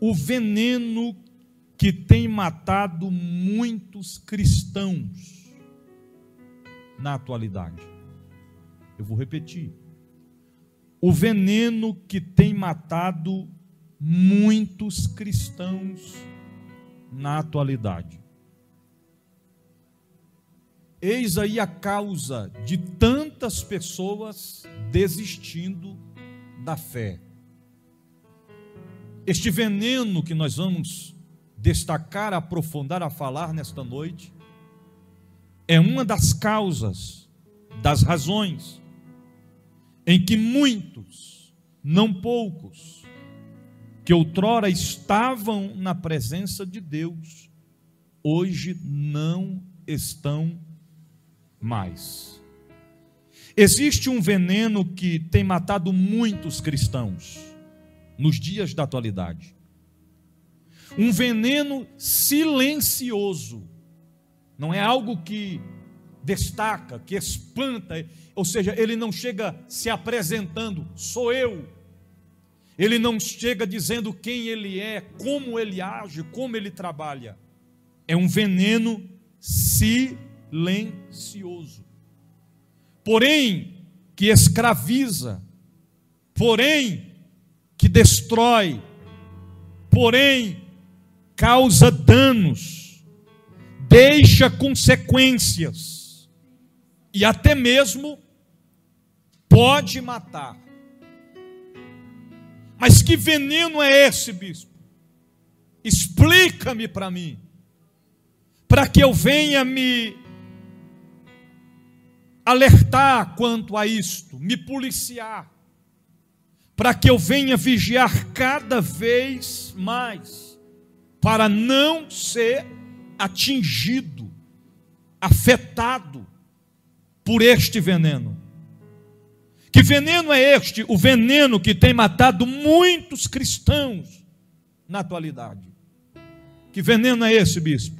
o veneno que tem matado muitos cristãos na atualidade. Eu vou repetir. O veneno que tem matado muitos cristãos na atualidade. Eis aí a causa de tantas pessoas desistindo da fé. Este veneno que nós vamos destacar, aprofundar, a falar nesta noite, é uma das causas, das razões, em que muitos, não poucos, que outrora estavam na presença de Deus, hoje não estão mais. Existe um veneno que tem matado muitos cristãos nos dias da atualidade. Um veneno silencioso. Não é algo que destaca, que espanta, ou seja, ele não chega se apresentando, sou eu. Ele não chega dizendo quem ele é, como ele age, como ele trabalha. É um veneno silencioso. Porém, que escraviza, porém, destrói, porém, causa danos, deixa consequências e até mesmo pode matar. Mas que veneno é esse, bispo? Explica-me para mim, para que eu venha me alertar quanto a isto, me policiar, para que eu venha vigiar cada vez mais, para não ser atingido, afetado por este veneno. Que veneno é este? O veneno que tem matado muitos cristãos na atualidade. Que veneno é esse, bispo?